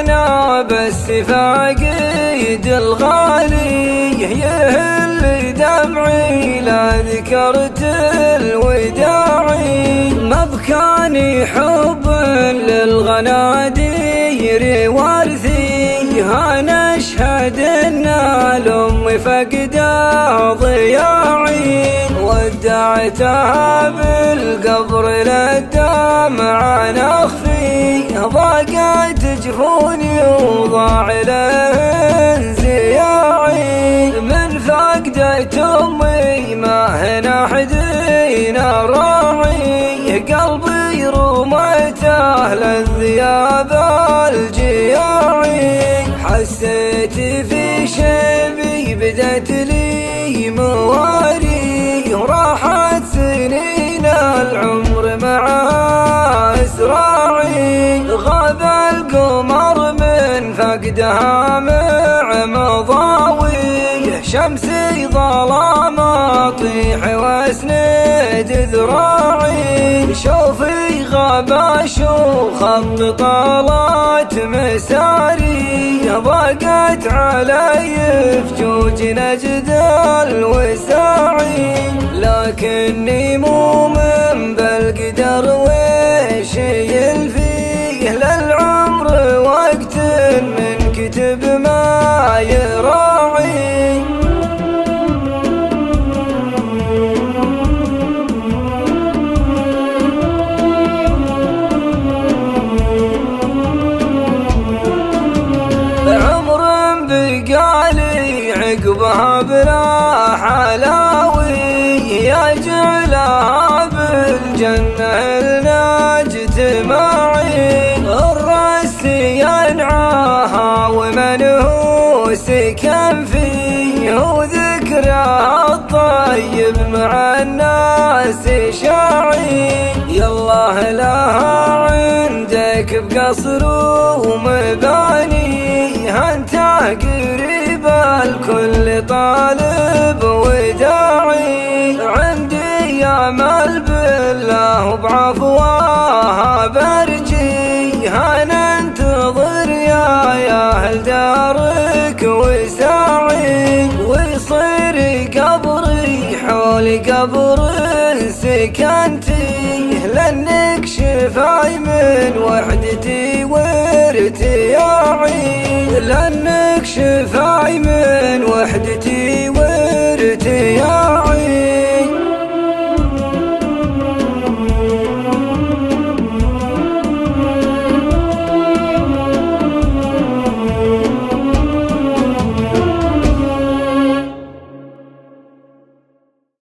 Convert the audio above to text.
أنا بس فاقد الغالي يهل دمعي لا ذكرت الوداعي فقده ضياعي ودعتها بالقبر للدمع نخفي ضاقت جفوني وضاع له زياعي من فقدة أمي ما هنا حدينا راعي. قلبي رومته للذياب بدت لي مواري راحت سنين العمر مع اسراعي غاب القمر من فقدها مع مضاوي. شمسي ظلام اطيح واسند ذراعي. شوفي غاب شو خط طالت مساري. ضاقت علي فجوج نجد الوساعي. لكني مو من بالقدر وش يلفيه للعمر وقت من كتب ما يراعي. بلا حلاوي يا جعلها بالجنة النجت معي. الرأس ينعاها ومن هو سكن فيه. وذكرها الطيب مع الناس شاعي. يالله لها عندك بقصر أمل بالله وبعفوها برجي. أنا انتظر يا يا أهل دارك وساعي؟ ويصير قبري حول قبر سكنتي. لانك شفاي من وحدتي وارتياعي. لانك شفاي من